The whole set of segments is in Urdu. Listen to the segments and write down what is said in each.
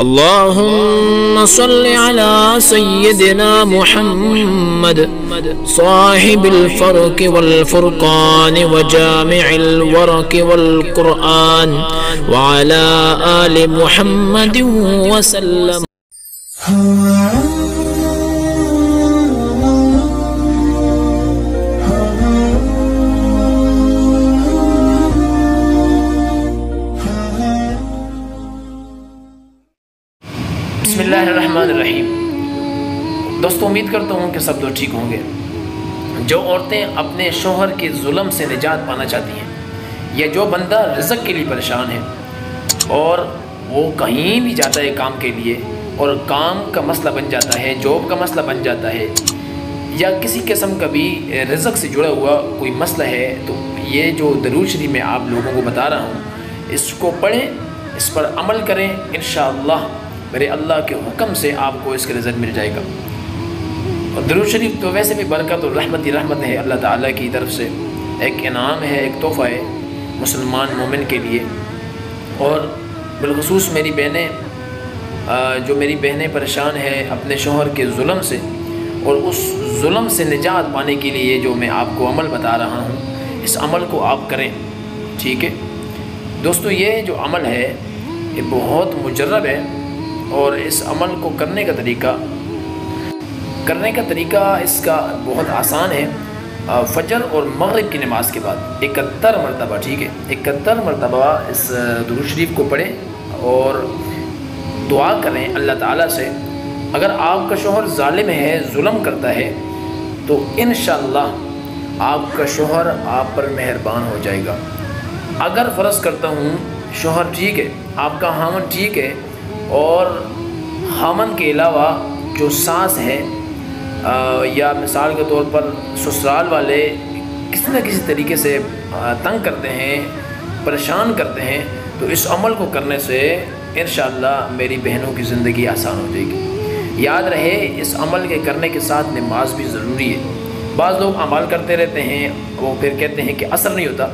اللهم صل على سيدنا محمد صاحب الفرق والفرقان وجامع الورق والقرآن وعلى آل محمد وسلم. بسم اللہ الرحمن الرحیم دوستو، امید کرتا ہوں کہ سب لوگ ٹھیک ہوں گے۔ جو عورتیں اپنے شوہر کے ظلم سے نجات پانا چاہتی ہیں، یا جو بندہ رزق کے لیے پریشان ہے، اور وہ کہیں بھی جاتا ہے کام کے لیے، اور کام کا مسئلہ بن جاتا ہے، جاب کا مسئلہ بن جاتا ہے، یا کسی قسم کا بھی رزق سے جڑا ہوا کوئی مسئلہ ہے، تو یہ جو درود شریف میں آپ لوگوں کو بتا رہا ہوں، اس کو پڑھیں، اس پر عمل کریں، انشاءاللہ۔ میرے اللہ کے حکم سے آپ کو اس کے رزق مل جائے گا۔ اور درود شریف تو ویسے بھی برکت اور رحمت ہی رحمت ہے اللہ تعالیٰ کی طرف سے۔ ایک انعام ہے، ایک تحفہ ہے مسلمان مومن کے لیے۔ اور بالخصوص میری بہنیں جو میری بہنیں پریشان ہیں اپنے شوہر کے ظلم سے، اور اس ظلم سے نجات پانے کے لیے جو میں آپ کو عمل بتا رہا ہوں، اس عمل کو آپ کریں۔ ٹھیک ہے؟ دوستو، یہ جو عمل ہے، یہ بہت مجرب ہے۔ اور اس عمل کو کرنے کا طریقہ کرنے کا طریقہ اس کا بہت آسان ہے۔ فجر اور مغرب کی نماز کے بعد اکہتر مرتبہ، ٹھیک ہے، اکہتر مرتبہ اس درود شریف کو پڑھیں اور دعا کریں اللہ تعالیٰ سے۔ اگر آپ کا شوہر ظالم ہے، ظلم کرتا ہے، تو انشاءاللہ آپ کا شوہر آپ پر مہربان ہو جائے گا۔ اگر فرض کرتا ہوں، شوہر ٹھیک ہے، آپ کا ہامن ٹھیک ہے اور ہامن کے علاوہ جو سانس ہے یا مثال کے طور پر سسرال والے کسی نہ کسی طریقے سے تنگ کرتے ہیں، پریشان کرتے ہیں، تو اس عمل کو کرنے سے انشاءاللہ میری بہنوں کی زندگی آسان ہو جائے گی۔ یاد رہے، اس عمل کے کرنے کے ساتھ نماز بھی ضروری ہے۔ بعض لوگ عمل کرتے رہتے ہیں، وہ پھر کہتے ہیں کہ اثر نہیں ہوتا۔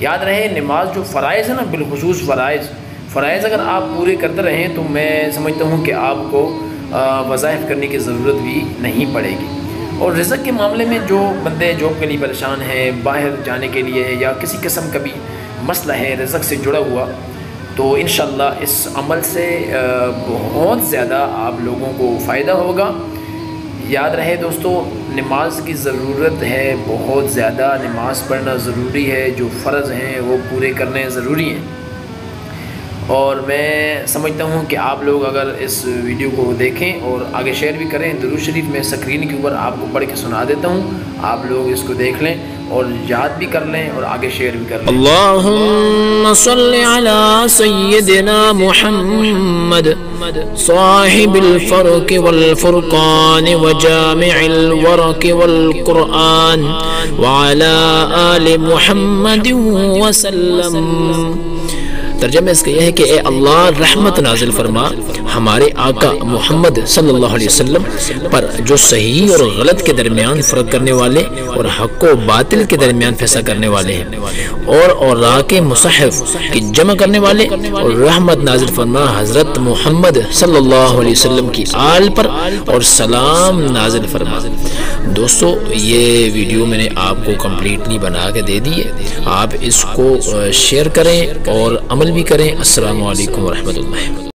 یاد رہے، نماز جو فرائض ہے نا، بالخصوص فرائض فرائض اگر آپ پورے کرتے رہیں تو میں سمجھتا ہوں کہ آپ کو وظائف کرنے کی ضرورت بھی نہیں پڑے گی۔ اور رزق کے معاملے میں جو بندے جاب کے لیے پریشان ہیں، باہر جانے کے لیے یا کسی قسم کا بھی مسئلہ ہے رزق سے جڑا ہوا، تو انشاءاللہ اس عمل سے بہت زیادہ آپ لوگوں کو فائدہ ہوگا۔ یاد رہے دوستو، نماز کی ضرورت ہے، بہت زیادہ نماز پڑھنا ضروری ہے، جو فرض ہیں وہ پورے کرنے ضروری ہیں۔ اور میں سمجھتا ہوں کہ آپ لوگ اگر اس ویڈیو کو دیکھیں اور آگے شیئر بھی کریں، درود شریف میں سکرین کے اوپر آپ کو پڑھ کے سنا دیتا ہوں۔ آپ لوگ اس کو دیکھ لیں اور یاد بھی کر لیں اور آگے شیئر بھی کر لیں۔ اللهم صل على سيدنا محمد، صاحب الفرق والفرقان وجامع الورق والقرآن وعلى آل محمد وسلم ترجمہ اس کا یہ ہے کہ اے اللہ، رحمت نازل فرما، ہمارے آقا محمد صلی اللہ علیہ وسلم پر جو صحیح اور غلط کے درمیان فرق کرنے والے اور حق و باطل کے درمیان فیصلہ کرنے والے ہیں، اور اوراق مصحف کی جمع کرنے والے اور رحمت نازل فرما حضرت محمد صلی اللہ علیہ وسلم کی آل پر اور سلام نازل فرما۔ دوستو، یہ ویڈیو میں نے آپ کو کمپلیٹلی بنا کے دے دی ہے، آپ اس کو شیئر کریں اور عمل عمل بھی کریں۔ السلام علیکم ورحمۃ اللہ۔